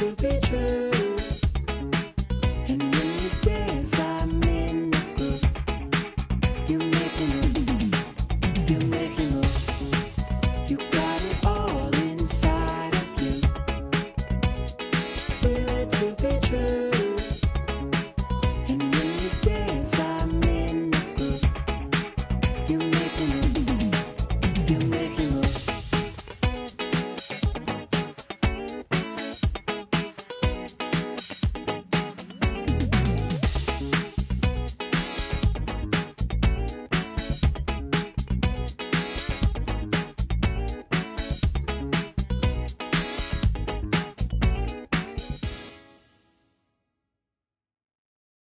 stupid